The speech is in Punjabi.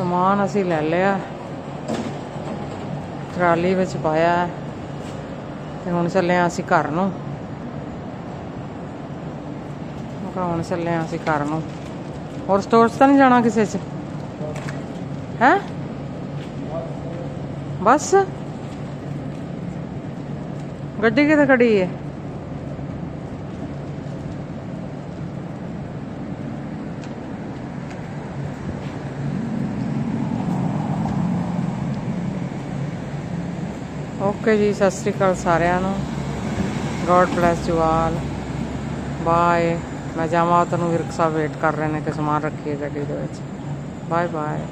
ਸਮਾਨ ਅਸੀਂ ਲੈ ਲਿਆ। ਟਰਾਲੀ ਵਿੱਚ ਪਾਇਆ। ਤੇ ਹੁਣ ਚੱਲੇ ਹਾਂ ਅਸੀਂ ਘਰ ਨੂੰ। ਹੁਣ ਚੱਲੇ ਹਾਂ ਅਸੀਂ ਘਰ ਨੂੰ। ਹੋਰ ਸਟੋਰਸ ਤਾਂ ਨਹੀਂ ਜਾਣਾ ਕਿਸੇ 'ਚ? ਹੈ? ਬਸ? ਗੱਡੀ ਕਿੱਥੇ ਖੜੀ ਹੈ ਓਕੇ ਜੀ, ਸਤਿ ਸ੍ਰੀ ਅਕਾਲ ਸਾਰਿਆਂ ਨੂੰ। God bless you all bye ਮੈਂ ਜਾਵਾਂ ਤੁਹਾਨੂੰ ਵਿਰਕ ਸਾਹਿਬ ਵੇਟ ਕਰ ਰਹੇ ਨੇ ਕਿ ਸਮਾਨ ਰੱਖੀਏ ਗੱਡੀ ਦੇ ਵਿੱਚ। Bye bye